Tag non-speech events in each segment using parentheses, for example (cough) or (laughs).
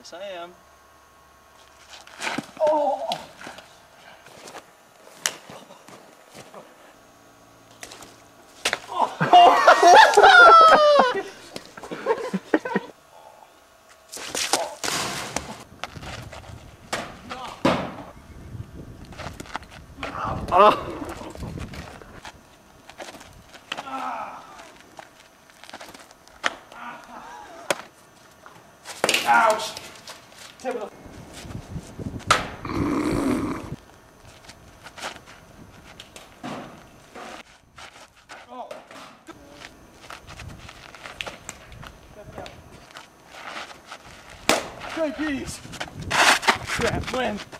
Yes, I am. Ouch! Tip of the Oh. Good geese. Crap, wind.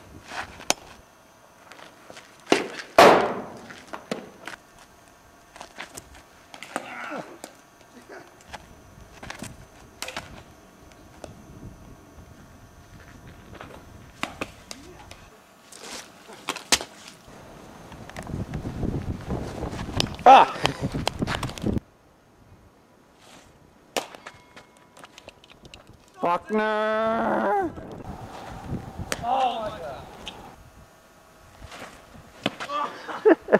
Ah! Buckner! Oh my god. (laughs)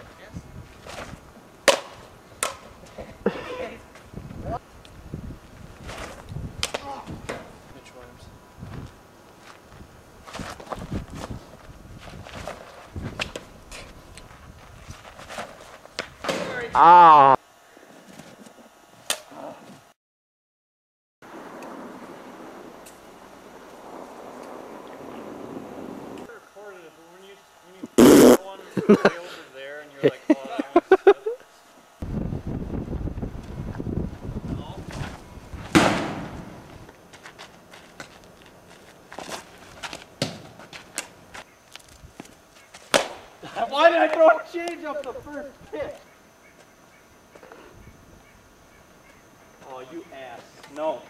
one's Why did I throw a change up the first pitch? You ass. No.